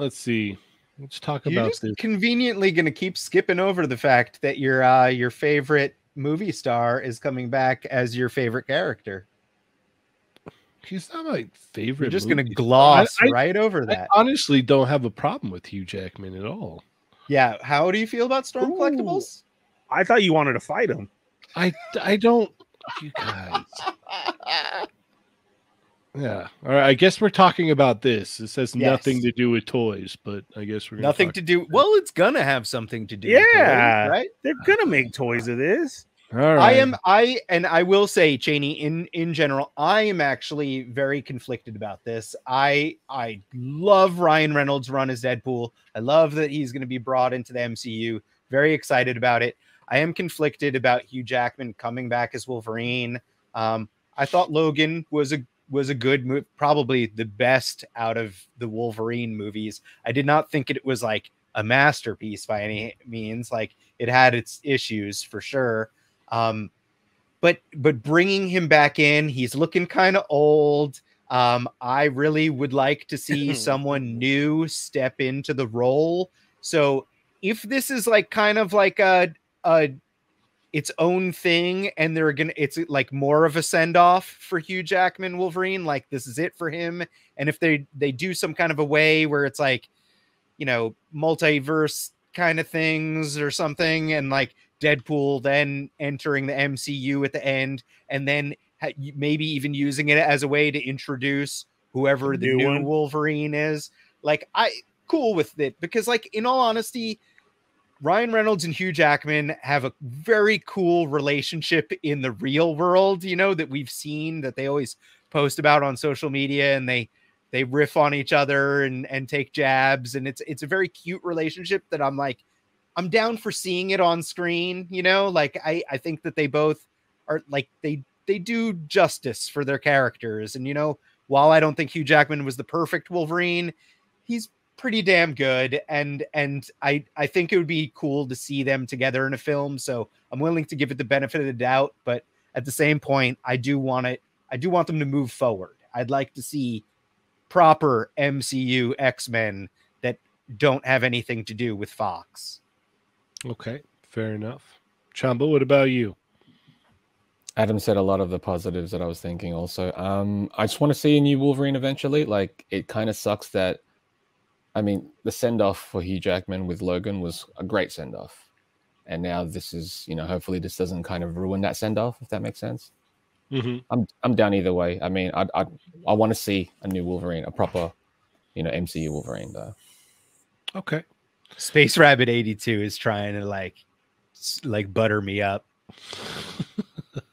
let's see. Let's talk You're about just this. conveniently going to keep skipping over the fact that your uh, your favorite movie star is coming back as your favorite character. He's not my favorite. You're just going to gloss I- I- right over I that. honestly don't have a problem with Hugh Jackman at all. yeah. How do you feel about Storm Ooh. Collectibles? I thought you wanted to fight him. I I don't. You guys. Yeah. All right. I guess we're talking about this. This has nothing to do with toys, but I guess we're gonna Nothing talk- to do. Well, it's gonna have something to do. with Yeah. toys, right. They're gonna make toys of this. All right. I am I and I will say, Cheney, in in general, I am actually very conflicted about this. I I love Ryan Reynolds' run as Deadpool. I love that he's going to be brought into the MCU. Very excited about it. I am conflicted about Hugh Jackman coming back as Wolverine. Um, I thought Logan was a was a good move, probably the best out of the Wolverine movies. I did not think it was like a masterpiece by any means. Like it had its issues for sure. Um, but but bringing him back in, he's looking kind of old. Um, I really would like to see someone new step into the role. So if this is like kind of like a a its own thing, and they're gonna it's uh, like more of a send off for Hugh Jackman Wolverine, like this is it for him. And if they they do some kind of a way where it's like, you know, multiverse kind of things or something, and like Deadpool then entering the MCU at the end, and then maybe even using it as a way to introduce whoever the New new. Wolverine is. Like I cool with it because, like, in all honesty, Ryan Reynolds and Hugh Jackman have a very cool relationship in the real world, you know, that we've seen that they always post about on social media and they they riff on each other and and take jabs and it's it's a very cute relationship that I'm like I'm down for seeing it on screen, you know? Like I I think that they both are like they they do justice for their characters and you know, while I don't think Hugh Jackman was the perfect Wolverine, he's pretty damn good and and I I think it would be cool to see them together in a film, so I'm willing to give it the benefit of the doubt, but at the same point, I do want it I do want them to move forward. I'd like to see proper MCU X-Men that don't have anything to do with Fox. Okay. Fair enough. Chamba, what about you? Adam said a lot of the positives that I was thinking also. Um, I just want to see a new Wolverine eventually. Like, it kind of sucks that, I mean, the send off for Hugh Jackman with Logan was a great send off. And now this is, you know, hopefully this doesn't kind of ruin that send off, if that makes sense. Mm-hmm. I'm I'm down either way. I mean, I I I want to see a new Wolverine, a proper, you know, MCU Wolverine though. Okay. Space Rabbit 82 is trying to like like butter me up.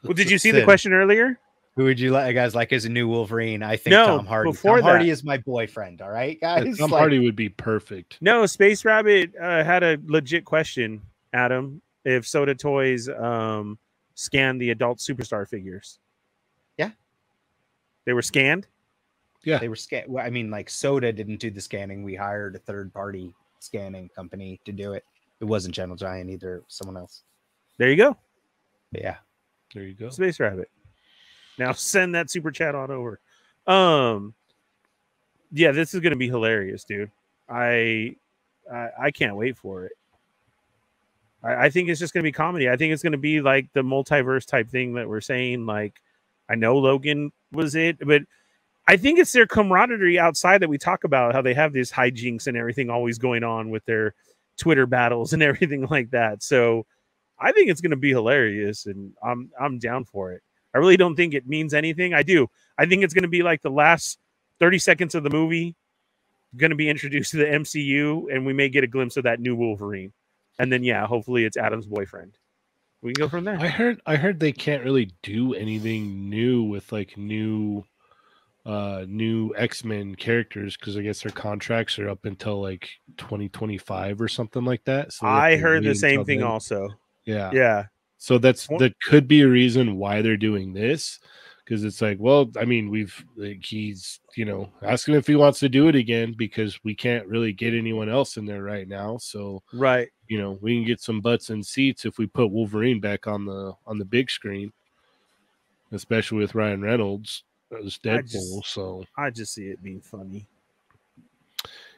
Well, did you see the question earlier? Who would you like guys like as a new Wolverine? I think No, Tom Hardy. before Tom Hardy that. is my boyfriend, all right, Yeah, guys? Tom Like, Hardy would be perfect. No, Space Rabbit uh, had a legit question, Adam. If Soda Toys um, scanned the adult superstar figures, Yeah. they were scanned. Yeah. They were scan well, I mean, like Soda didn't do the scanning. We hired a third party scanning company to do it. It wasn't Channel Giant either, it was someone else. There you go, But yeah. There you go. Space Rabbit. Now send that super chat on over. Um, yeah, this is gonna be hilarious, dude. I I, I can't wait for it. I, I think it's just gonna be comedy. I think it's gonna be like the multiverse type thing that we're saying. Like, I know Logan was it, but I think it's their camaraderie outside that we talk about how they have these hijinks and everything always going on with their Twitter battles and everything like that. So I think it's going to be hilarious, and I'm I'm down for it. I really don't think it means anything. I do. I think it's going to be like the last 30 seconds of the movie, going to be introduced to the MCU, and we may get a glimpse of that new Wolverine. And then, yeah, hopefully it's Adam's boyfriend. We can go from there. I heard I heard they can't really do anything new with like new uh new X-Men characters because I guess their contracts are up until like 2025 or something like that. So I heard the same thing then. also. Yeah. Yeah. So that's that could be a reason why they're doing this because it's like, well, I mean, we've like he's you know asking if he wants to do it again because we can't really get anyone else in there right now. So Right. you know we can get some butts and seats if we put Wolverine back on the on the big screen, especially with Ryan Reynolds as I Deadpool. just- so I just see it being funny.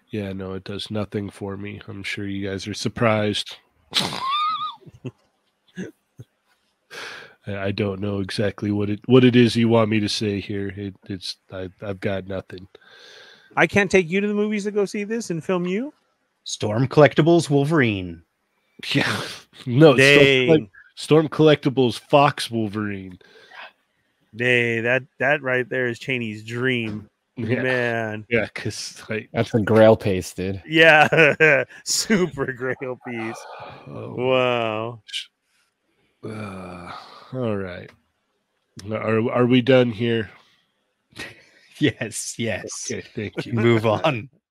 Yeah, no, it does nothing for me. I'm sure you guys are surprised. I I don't know exactly what it what it is you want me to say here. It, it's I, I've got nothing. I can't take you to the movies to go see this and film you. Storm Collectibles Wolverine. Yeah, no, Storm, Storm Collectibles Fox Wolverine. dang, that that right there is Cheney's dream, Yeah, man. yeah, because like, That's a Grail piece, dude. Yeah, super grail piece. oh, Wow. Uh, all right. Are are we done here? Yes, yes. Okay, thank you. Move on.